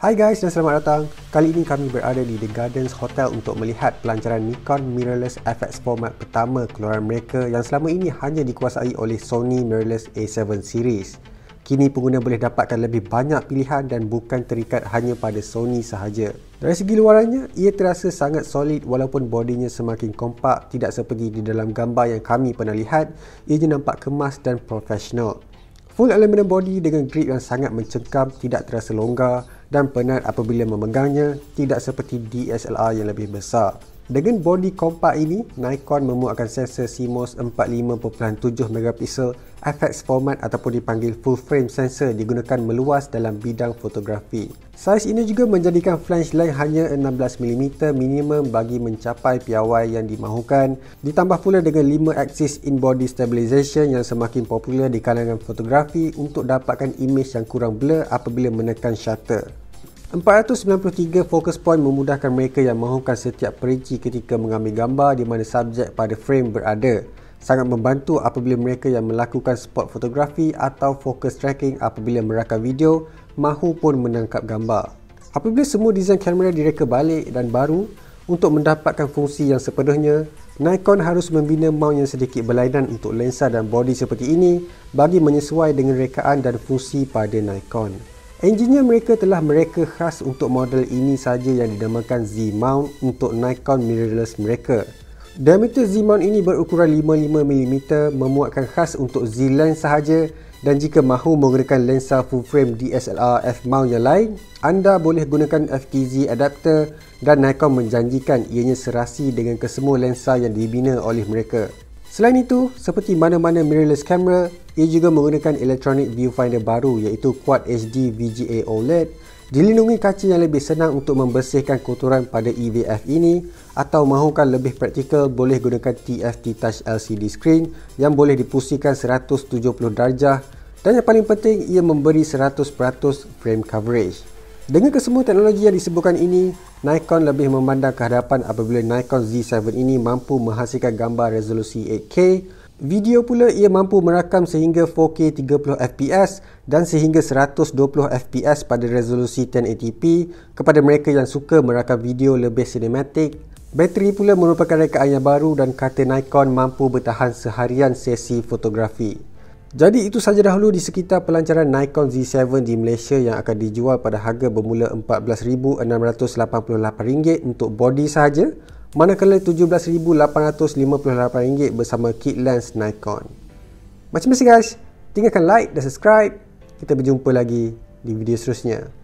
Hai guys dan selamat datang. Kali ini kami berada di The Gardens Hotel untuk melihat pelancaran Nikon mirrorless FX format pertama keluaran mereka yang selama ini hanya dikuasai oleh Sony mirrorless A7 series. Kini pengguna boleh dapatkan lebih banyak pilihan dan bukan terikat hanya pada Sony sahaja. Dari segi luarannya, ia terasa sangat solid walaupun bodinya semakin kompak tidak seperti di dalam gambar yang kami pernah lihat, ianya nampak kemas dan profesional. Full aluminium body dengan grip yang sangat mencengkam tidak terasa longgar dan penat apabila memegangnya tidak seperti DSLR yang lebih besar. Dengan body kompak ini, Nikon memuatkan sensor CMOS 45.7 megapixel FX format ataupun dipanggil full frame sensor digunakan meluas dalam bidang fotografi. Saiz ini juga menjadikan flange length hanya 16mm minimum bagi mencapai piawai yang dimahukan ditambah pula dengan 5 axis in-body stabilization yang semakin popular di kalangan fotografi untuk dapatkan image yang kurang blur apabila menekan shutter. 493 focus point memudahkan mereka yang mahukan setiap perinci ketika mengambil gambar di mana subjek pada frame berada. Sangat membantu apabila mereka yang melakukan spot fotografi atau focus tracking apabila merakam video mahu pun menangkap gambar. Apabila semua desain kamera direka balik dan baru, untuk mendapatkan fungsi yang sepenuhnya, Nikon harus membina mount yang sedikit berlainan untuk lensa dan body seperti ini bagi menyesuai dengan rekaan dan fungsi pada Nikon. Engineer mereka telah mereka khas untuk model ini saja yang dinamakan Z-mount untuk Nikon mirrorless mereka. Diameter Z-mount ini berukuran 55mm memuatkan khas untuk Z-lens sahaja dan jika mahu menggunakan lensa full frame DSLR f-mount yang lain, anda boleh gunakan FTZ adapter dan Nikon menjanjikan ianya serasi dengan kesemua lensa yang dibina oleh mereka. Selain itu, seperti mana-mana mirrorless camera, ia juga menggunakan electronic viewfinder baru iaitu Quad HD VGA OLED dilindungi kaca yang lebih senang untuk membersihkan kotoran pada EVF ini atau mahukan lebih praktikal boleh gunakan TFT Touch LCD screen yang boleh dipusikan 170 darjah dan yang paling penting ia memberi 100% frame coverage. Dengan kesemua teknologi yang disebutkan ini, Nikon lebih memandang kehadapan apabila Nikon Z7 ini mampu menghasilkan gambar resolusi 8K. Video pula ia mampu merakam sehingga 4K 30fps dan sehingga 120fps pada resolusi 1080p kepada mereka yang suka merakam video lebih sinematik. Bateri pula merupakan rekaan yang baru dan kata Nikon mampu bertahan seharian sesi fotografi. Jadi itu saja dahulu di sekitar pelancaran Nikon Z7 di Malaysia yang akan dijual pada harga bermula RM14,688 untuk body sahaja manakala RM17,858 bersama kit lens Nikon. Macam biasa guys, tinggalkan like dan subscribe. Kita berjumpa lagi di video seterusnya.